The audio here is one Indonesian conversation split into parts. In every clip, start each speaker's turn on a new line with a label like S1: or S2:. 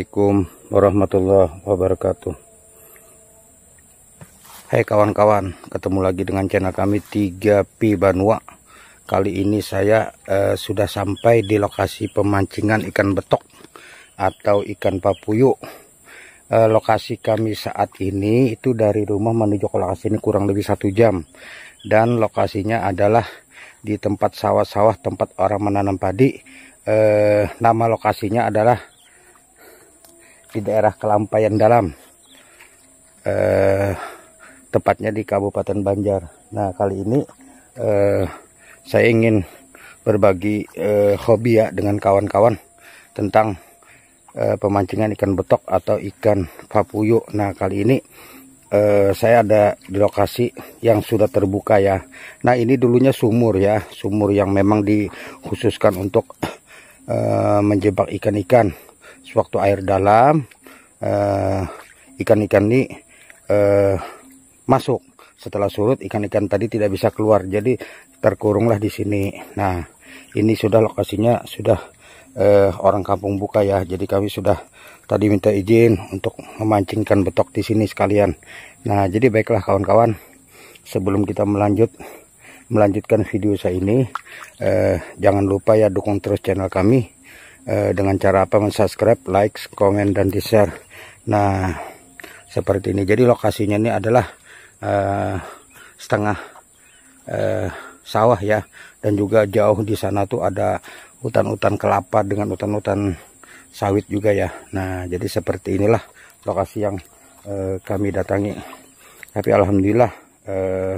S1: Assalamualaikum warahmatullahi wabarakatuh. Hai kawan-kawan ketemu lagi dengan channel kami 3P Banua. Kali ini saya uh, sudah sampai di lokasi pemancingan ikan betok atau ikan papuyu. Uh, lokasi kami saat ini itu dari rumah menuju ke lokasi ini kurang lebih satu jam. Dan lokasinya adalah di tempat sawah-sawah tempat orang menanam padi. Uh, nama lokasinya adalah di daerah Kelampayan Dalam. Eh, tepatnya di Kabupaten Banjar. Nah kali ini eh, saya ingin berbagi eh, hobi ya dengan kawan-kawan tentang eh, pemancingan ikan betok atau ikan papuyu nah kali ini eh, saya ada di lokasi yang sudah terbuka ya. Nah ini dulunya sumur ya sumur yang memang dikhususkan untuk eh, menjebak ikan-ikan sewaktu air dalam eh, ikan-ikan uh, ini uh, masuk. Setelah surut ikan-ikan tadi tidak bisa keluar. Jadi terkurunglah di sini. Nah ini sudah lokasinya sudah uh, orang kampung buka ya. Jadi kami sudah tadi minta izin untuk memancingkan betok di sini sekalian. Nah jadi baiklah kawan-kawan. Sebelum kita melanjut melanjutkan video saya ini eh, jangan lupa ya dukung terus channel kami Eh, dengan cara apa mensubscribe, like, komen dan di share. Nah seperti ini. Jadi lokasinya ini adalah uh, setengah uh, sawah ya dan juga jauh di sana tuh ada hutan-hutan kelapa dengan hutan-hutan sawit juga ya. Nah jadi seperti inilah lokasi yang uh, kami datangi. Tapi alhamdulillah uh,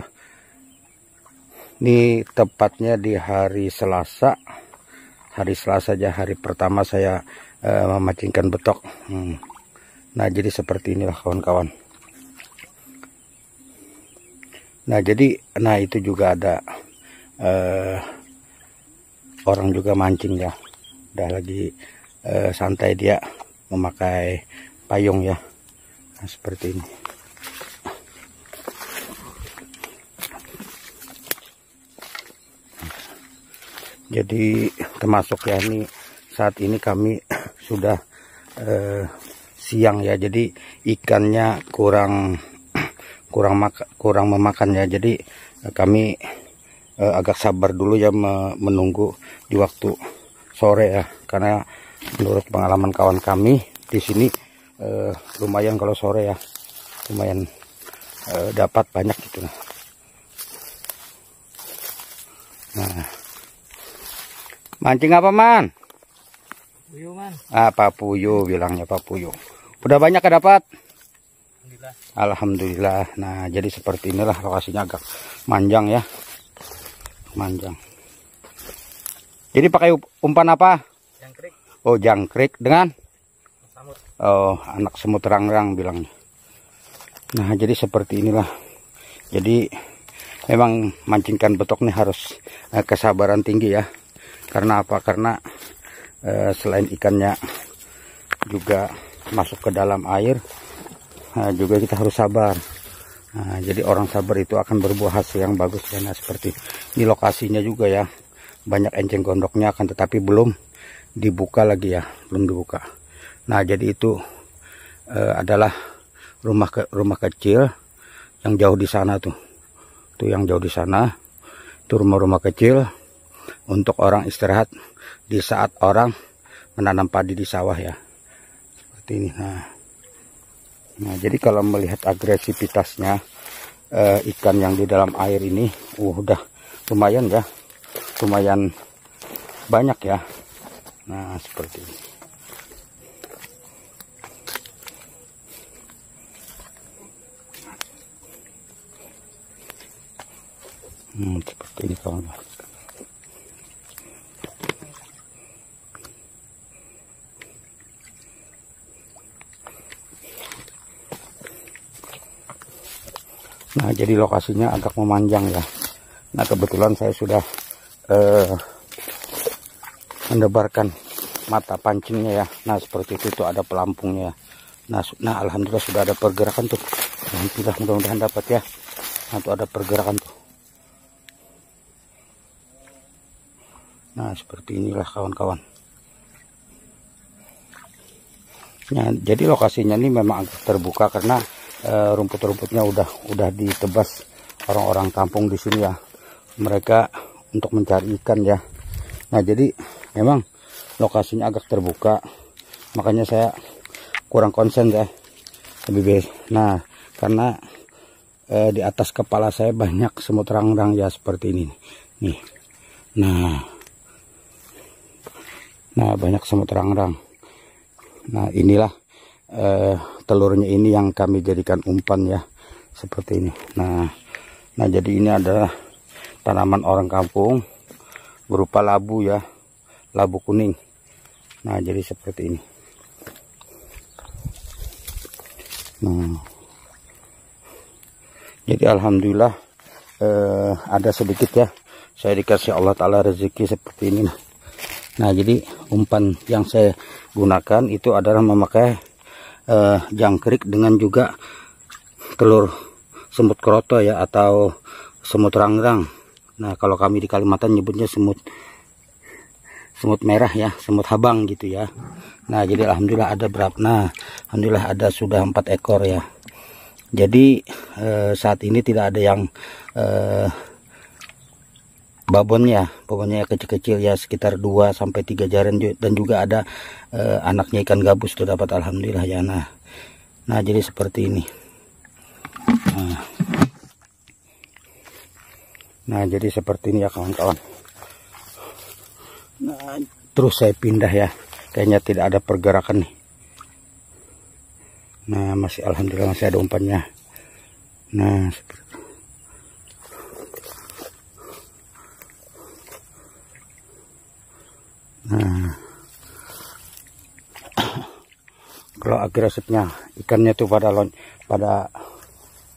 S1: ini tepatnya di hari Selasa hari Selasa aja hari pertama saya uh, memancingkan betok. Hmm. nah jadi seperti inilah kawan-kawan. Nah jadi nah itu juga ada uh, orang juga mancing ya. Udah lagi uh, santai dia memakai payung ya. Nah, seperti ini jadi termasuk ya ini saat ini kami sudah eh, siang ya. Jadi ikannya kurang kurang maka, kurang memakan ya. Jadi eh, kami eh, agak sabar dulu ya menunggu di waktu sore ya. Karena menurut pengalaman kawan kami di sini eh, lumayan kalau sore ya. Lumayan eh, dapat banyak gitu. Nah nah Mancing apa, Man?
S2: Puyu, Man.
S1: Apa puyu bilangnya Pak Puyu. Udah banyak dapat?
S2: Alhamdulillah.
S1: Alhamdulillah. Nah, jadi seperti inilah lokasinya agak manjang ya. Manjang. Jadi pakai umpan apa?
S2: Jangkrik.
S1: Oh, jangkrik dengan
S2: Samut.
S1: Oh, anak semut rang-rang bilangnya. Nah, jadi seperti inilah. Jadi memang mancingkan betok nih harus eh, kesabaran tinggi ya karena apa? Karena e, selain ikannya juga masuk ke dalam air nah, juga kita harus sabar. Nah, jadi orang sabar itu akan berbuah hasil yang bagus ya. Nah, seperti di lokasinya juga ya. Banyak enceng gondoknya akan tetapi belum dibuka lagi ya. Belum dibuka. Nah jadi itu e, adalah rumah ke rumah kecil yang jauh di sana tuh. Tuh yang jauh di sana. Itu rumah-rumah kecil untuk orang istirahat di saat orang menanam padi di sawah ya. Seperti ini nah, nah jadi kalau melihat agresivitasnya eh, ikan yang di dalam air ini uh, udah lumayan ya. Lumayan banyak ya. Nah seperti ini. Hmm, seperti ini kawan-kawan Nah jadi lokasinya agak memanjang ya. Nah kebetulan saya sudah eh, mendebarkan mata pancingnya ya. Nah seperti itu tuh ada pelampungnya. Nah, nah Alhamdulillah sudah ada pergerakan tuh. Alhamdulillah mudah-mudahan dapat ya. Nah tuh ada pergerakan tuh. Nah seperti inilah kawan-kawan. Nah, jadi lokasinya ini memang terbuka karena uh, rumput-rumputnya udah udah ditebas orang-orang kampung di sini ya. Mereka untuk mencari ikan ya. Nah, jadi memang lokasinya agak terbuka. Makanya saya kurang konsen ya. Lebih baik. Nah, karena uh, di atas kepala saya banyak semut rang-rang ya seperti ini. Nih. Nah. Nah, banyak semut rang-rang. Nah inilah eh, telurnya ini yang kami jadikan umpan ya seperti ini. Nah, nah jadi ini adalah tanaman orang kampung berupa labu ya, labu kuning. Nah jadi seperti ini. Nah, jadi alhamdulillah eh, ada sedikit ya. Saya dikasih Allah Taala rezeki seperti ini. Nah jadi umpan yang saya gunakan itu adalah memakai uh, jangkrik dengan juga telur semut kroto ya atau semut rangrang. Nah kalau kami di Kalimantan nyebutnya semut semut merah ya, semut habang gitu ya. Nah jadi alhamdulillah ada berapa? Nah alhamdulillah ada sudah empat ekor ya. Jadi uh, saat ini tidak ada yang uh, babonnya pokoknya kecil-kecil ya sekitar 2 sampai 3 jaren dan juga ada eh, anaknya ikan gabus tuh dapat alhamdulillah ya. Nah nah jadi seperti ini. Nah, nah jadi seperti ini ya kawan-kawan. Nah terus saya pindah ya. Kayaknya tidak ada pergerakan nih. Nah masih alhamdulillah masih ada umpannya. Nah seperti Nah, kalau agresifnya ikannya tuh pada lon, pada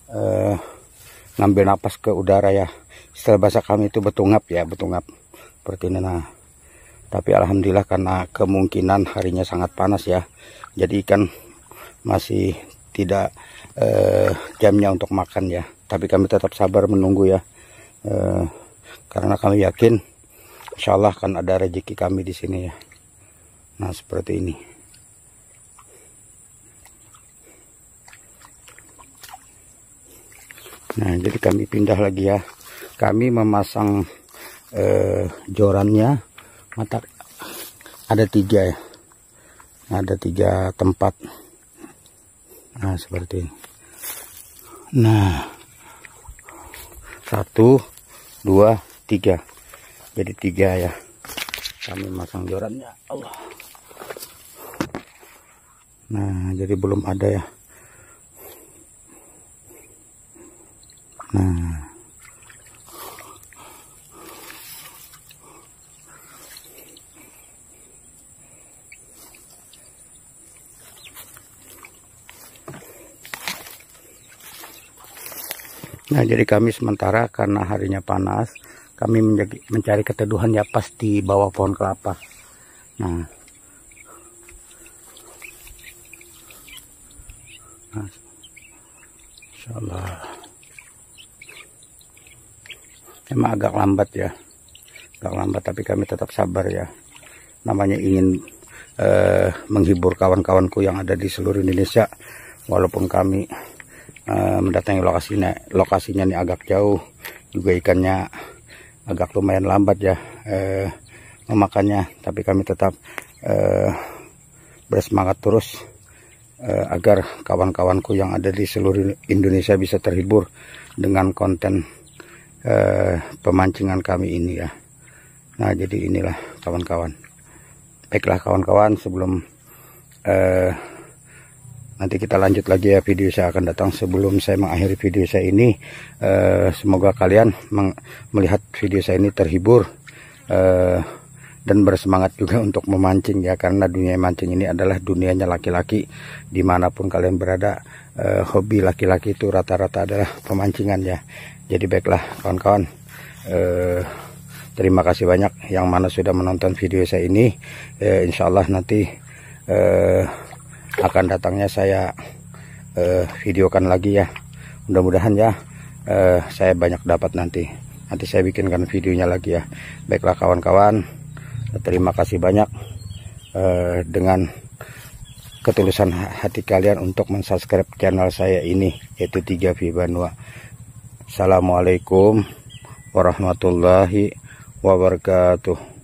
S1: uh, ngambil napas ke udara ya. Setelah bahasa kami itu betungap ya, betungap seperti ini. Nah, tapi alhamdulillah karena kemungkinan harinya sangat panas ya, jadi ikan masih tidak uh, jamnya untuk makan ya. Tapi kami tetap sabar menunggu ya, uh, karena kami yakin Insya Allah kan ada rezeki kami di sini ya. Nah seperti ini. Nah jadi kami pindah lagi ya. Kami memasang eh, jorannya mata ada tiga ya. Ada tiga tempat. Nah seperti ini. Nah satu, dua, tiga jadi tiga ya. Kami masang jorannya. Allah. Nah jadi belum ada ya. Nah. Nah, jadi kami sementara karena harinya panas, kami mencari keteduhan ya pas di bawah pohon kelapa. Nah, nah. Insyaallah. Emang agak lambat ya. Agak lambat tapi kami tetap sabar ya. Namanya ingin eh, menghibur kawan-kawanku yang ada di seluruh Indonesia. Walaupun kami eh, mendatangi lokasinya lokasinya ini agak jauh. Juga ikannya agak lumayan lambat ya eh, memakannya. Tapi kami tetap eh, bersemangat terus eh, agar kawan-kawanku yang ada di seluruh Indonesia bisa terhibur dengan konten eh, pemancingan kami ini ya. Nah jadi inilah kawan-kawan. Baiklah kawan-kawan sebelum eh, nanti kita lanjut lagi ya video saya akan datang. Sebelum saya mengakhiri video saya ini uh, semoga kalian melihat video saya ini terhibur uh, dan bersemangat juga untuk memancing ya. Karena dunia mancing ini adalah dunianya laki-laki. Di mana pun kalian berada uh, hobi laki-laki itu rata-rata adalah pemancingan ya. Jadi baiklah kawan-kawan uh, terima kasih banyak yang mana sudah menonton video saya ini. Uh, insya Allah nanti uh, akan datangnya saya uh, videokan lagi ya mudah-mudahan ya uh, saya banyak dapat nanti nanti saya bikinkan videonya lagi ya baiklah kawan-kawan terima kasih banyak uh, dengan ketulusan hati kalian untuk mensubscribe channel saya ini yaitu 3V Banua. Assalamualaikum warahmatullahi wabarakatuh.